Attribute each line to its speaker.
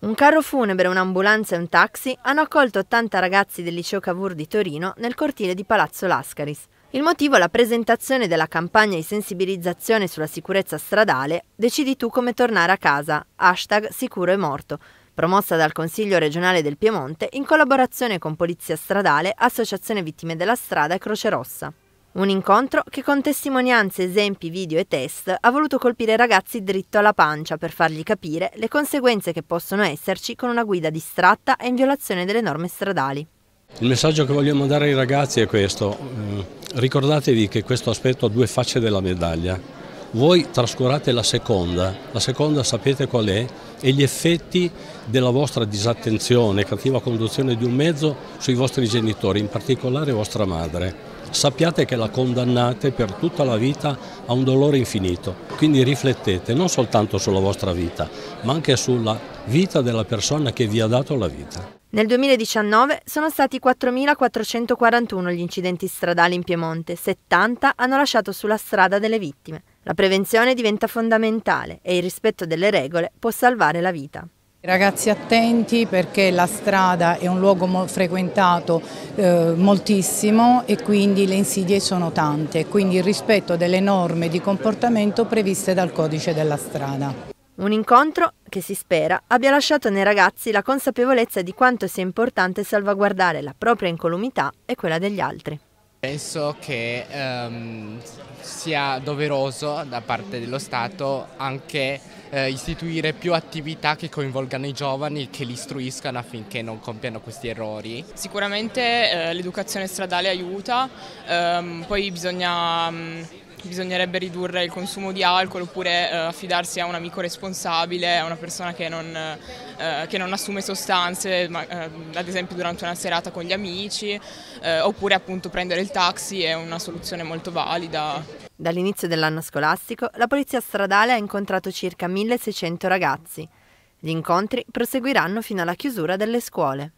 Speaker 1: Un carro funebre, un'ambulanza e un taxi hanno accolto 80 ragazzi del liceo Cavour di Torino nel cortile di Palazzo Lascaris. Il motivo è la presentazione della campagna di sensibilizzazione sulla sicurezza stradale Decidi tu come tornare a casa, hashtag sicuro e morto, promossa dal Consiglio regionale del Piemonte in collaborazione con Polizia Stradale, Associazione Vittime della Strada e Croce Rossa. Un incontro che con testimonianze, esempi, video e test ha voluto colpire i ragazzi dritto alla pancia per fargli capire le conseguenze che possono esserci con una guida distratta e in violazione delle norme stradali.
Speaker 2: Il messaggio che vogliamo dare ai ragazzi è questo, eh, ricordatevi che questo aspetto ha due facce della medaglia. Voi trascurate la seconda, la seconda sapete qual è? E gli effetti della vostra disattenzione, cattiva conduzione di un mezzo sui vostri genitori, in particolare vostra madre sappiate che la condannate per tutta la vita a un dolore infinito. Quindi riflettete non soltanto sulla vostra vita, ma anche sulla vita della persona che vi ha dato la vita.
Speaker 1: Nel 2019 sono stati 4.441 gli incidenti stradali in Piemonte, 70 hanno lasciato sulla strada delle vittime. La prevenzione diventa fondamentale e il rispetto delle regole può salvare la vita.
Speaker 3: Ragazzi attenti perché la strada è un luogo frequentato eh, moltissimo e quindi le insidie sono tante, quindi il rispetto delle norme di comportamento previste dal codice della strada.
Speaker 1: Un incontro che si spera abbia lasciato nei ragazzi la consapevolezza di quanto sia importante salvaguardare la propria incolumità e quella degli altri.
Speaker 4: Penso che ehm, sia doveroso da parte dello Stato anche eh, istituire più attività che coinvolgano i giovani che li istruiscano affinché non compiano questi errori.
Speaker 5: Sicuramente eh, l'educazione stradale aiuta, ehm, poi bisogna... Mh, mm, bisognerebbe ridurre il consumo di alcol oppure eh, affidarsi a un amico responsabile, a una persona che non, eh, che non assume sostanze, ma, eh, ad esempio durante una serata con gli amici, eh, oppure appunto prendere il taxi è una soluzione molto valida.
Speaker 1: Dall'inizio dell'anno scolastico la Polizia Stradale ha incontrato circa 1600 ragazzi. Gli incontri proseguiranno fino alla chiusura delle scuole.